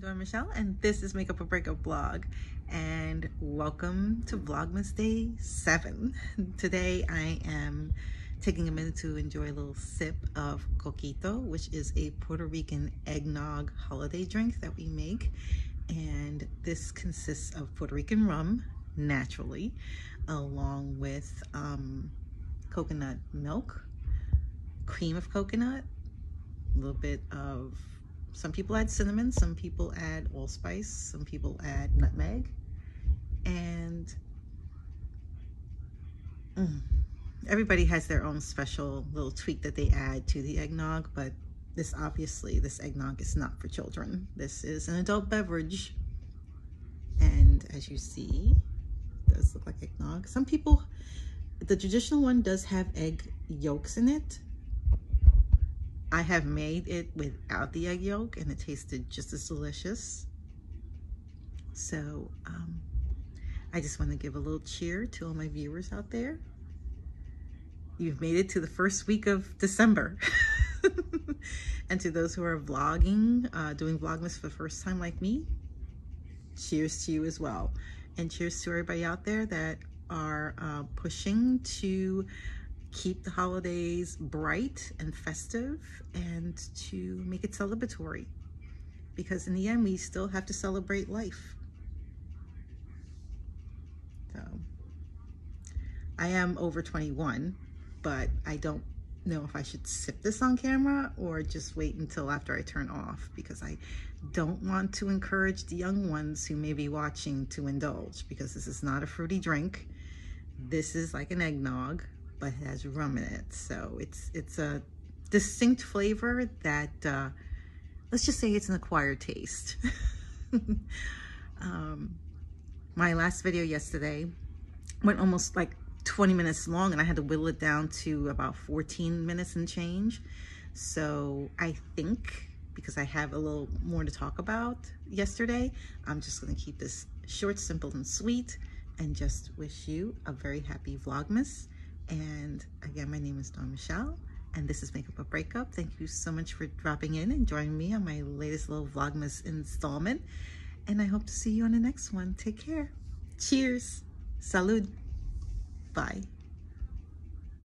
Michelle and this is Makeup or Breakup Vlog and welcome to Vlogmas Day 7. Today I am taking a minute to enjoy a little sip of Coquito which is a Puerto Rican eggnog holiday drink that we make and this consists of Puerto Rican rum naturally along with um, coconut milk, cream of coconut, a little bit of some people add cinnamon, some people add allspice, some people add nutmeg, and mm, everybody has their own special little tweak that they add to the eggnog, but this obviously, this eggnog is not for children. This is an adult beverage, and as you see, does look like eggnog. Some people, the traditional one does have egg yolks in it, I have made it without the egg yolk and it tasted just as delicious. So um, I just want to give a little cheer to all my viewers out there. You've made it to the first week of December. and to those who are vlogging, uh, doing Vlogmas for the first time like me, cheers to you as well. And cheers to everybody out there that are uh, pushing to keep the holidays bright and festive and to make it celebratory. Because in the end we still have to celebrate life. So I am over 21 but I don't know if I should sip this on camera or just wait until after I turn off because I don't want to encourage the young ones who may be watching to indulge because this is not a fruity drink. This is like an eggnog but it has rum in it. So it's it's a distinct flavor that, uh, let's just say it's an acquired taste. um, my last video yesterday went almost like 20 minutes long and I had to whittle it down to about 14 minutes and change. So I think because I have a little more to talk about yesterday, I'm just to keep this short, simple, and sweet and just wish you a very happy Vlogmas. And again, my name is Dawn Michelle, and this is Makeup or Breakup. Thank you so much for dropping in and joining me on my latest little Vlogmas installment. And I hope to see you on the next one. Take care. Cheers. Salud. Bye.